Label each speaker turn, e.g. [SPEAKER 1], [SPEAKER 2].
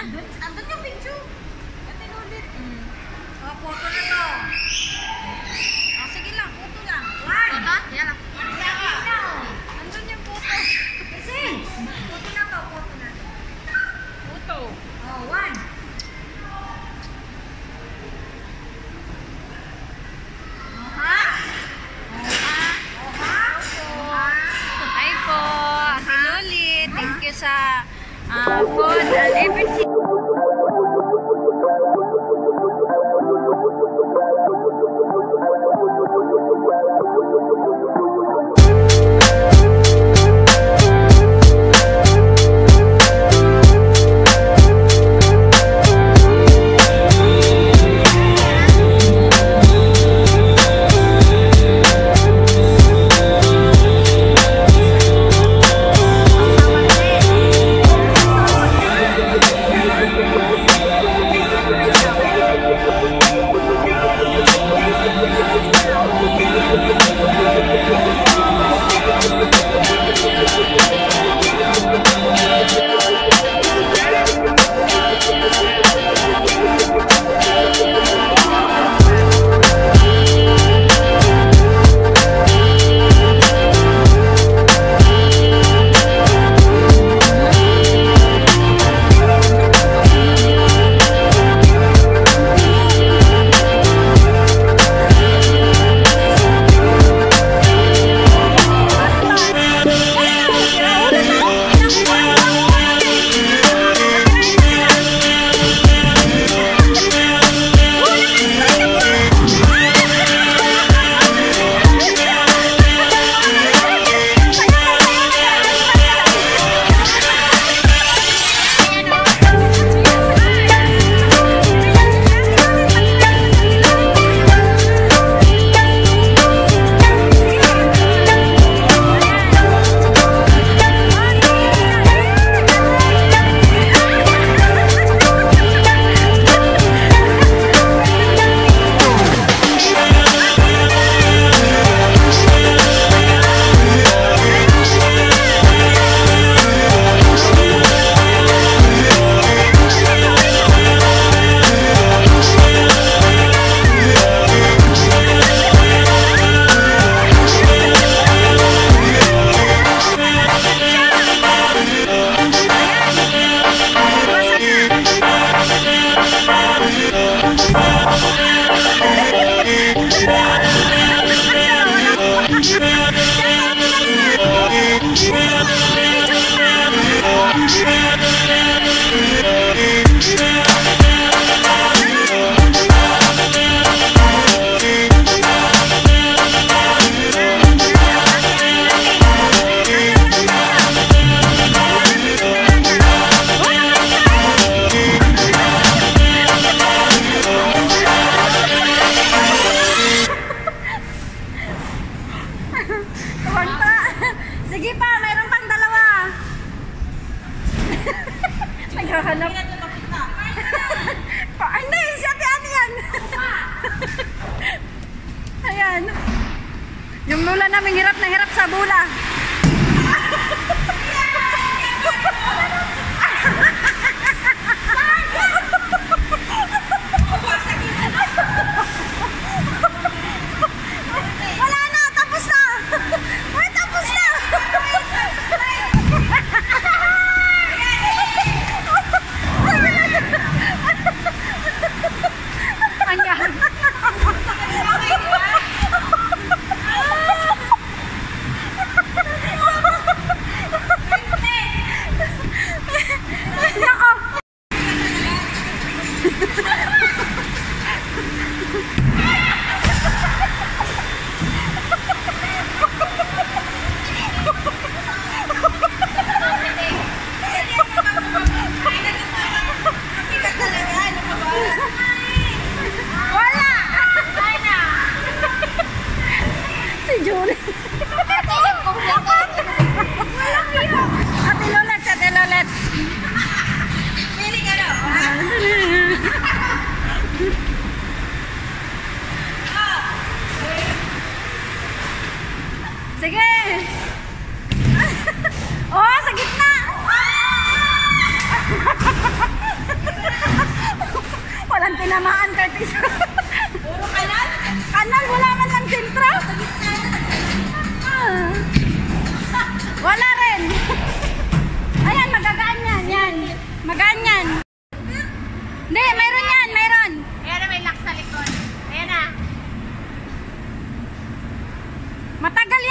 [SPEAKER 1] Andun yung picture. Ito yung ulit.
[SPEAKER 2] Mm.
[SPEAKER 1] Oh, photo na to. Oh, sige lang, photo lang. One.
[SPEAKER 2] Photo? Yan lang.
[SPEAKER 1] Andun yung photo. Kasi, photo na to, photo na to.
[SPEAKER 2] Photo.
[SPEAKER 1] Oh, one. Oh, ha? Ha? Ha? Ha?
[SPEAKER 2] Hi po. Ate Loli. Thank you sa ah, food and everything.
[SPEAKER 1] Tuwan pa. Sige pa, mayroon pang dalawa. Naghahanap. Pa, ay, hindi, si ate ano yan? Ayan. Yung lula namin hirap na hirap sa bula.
[SPEAKER 2] Matagal